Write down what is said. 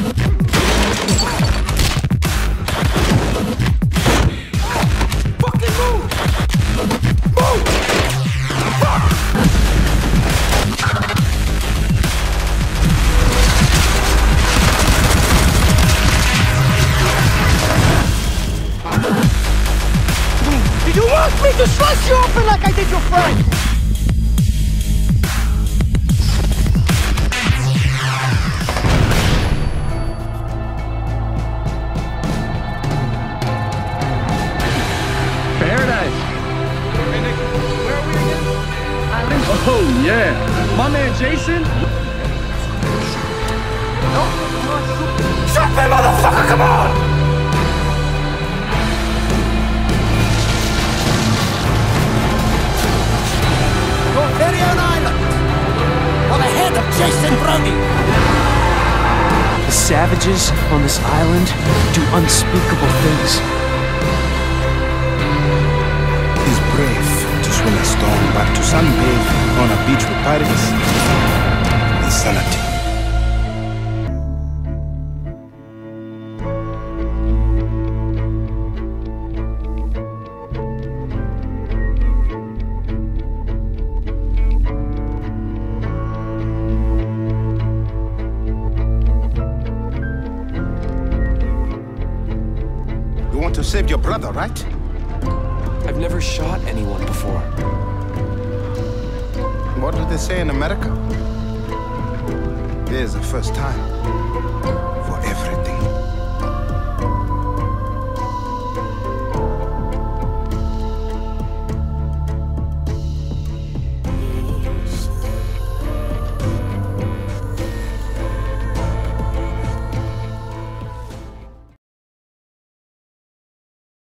You want me to slice you open like I did your friend? Yeah. My man Jason. Shut that motherfucker, come on! Corferian Island! On the head of Jason Brody! The savages on this island do unspeakable things. He's brave to swim a storm, but to sunbathe on a beach with pirates is sanity. You want to save your brother, right? I've never shot anyone before. What do they say in America? There's the first time.